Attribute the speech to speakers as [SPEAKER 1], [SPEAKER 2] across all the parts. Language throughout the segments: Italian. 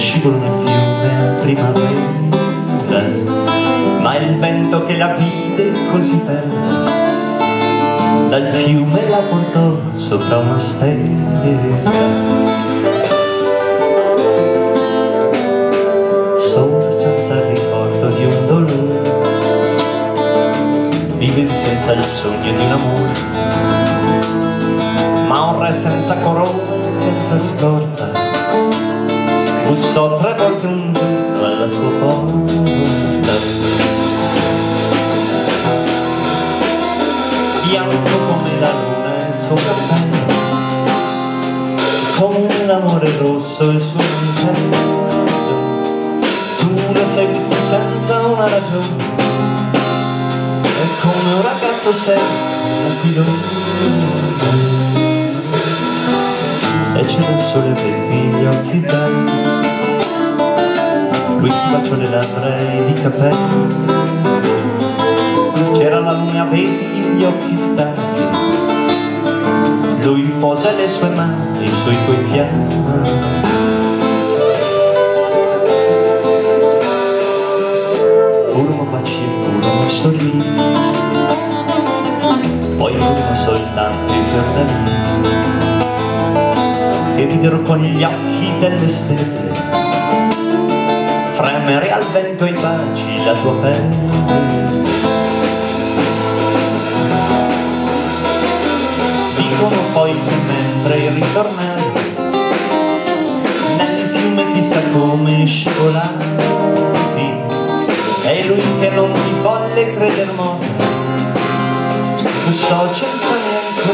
[SPEAKER 1] scivolo nel fiume a primavera ma il vento che la vide così bella. Dal fiume la portò sopra una stella. Sola senza il ricordo di un dolore vive senza il sogno di un amore ma un re senza corona senza scorta bussò tre volte un alla sua porta. Bianco come la luna il suo cappello come l'amore rosso il suo mantello tu lo sei visto senza una ragione e come un ragazzo sei aquilone e c'era il sole per gli occhi belli lui ti baciò le labbra e i capelli. C'era la luna vedi gli occhi stanchi. Lui posa le sue mani sui tuoi piani furono baci furono sorrisi. Poi furono soltanto i fiordalisi che videro con gli occhi delle stelle fremere al vento i baci la tua pelle. Dicono poi che mentre ritornavi nel fiume chissà come scivolavi e lui che non ti volle creder morto bussò senza neanche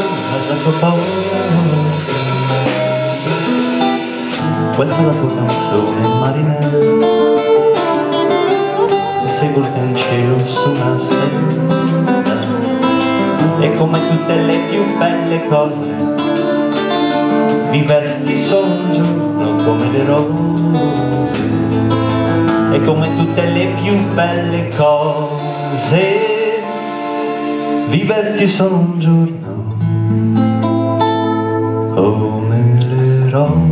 [SPEAKER 1] la tua paura. Questa è la tua canzone marinella volta in cielo su una stella. E come tutte le più belle cose vi vesti solo un come le rose. E come tutte le più belle cose vi vesti solo un giorno come le rose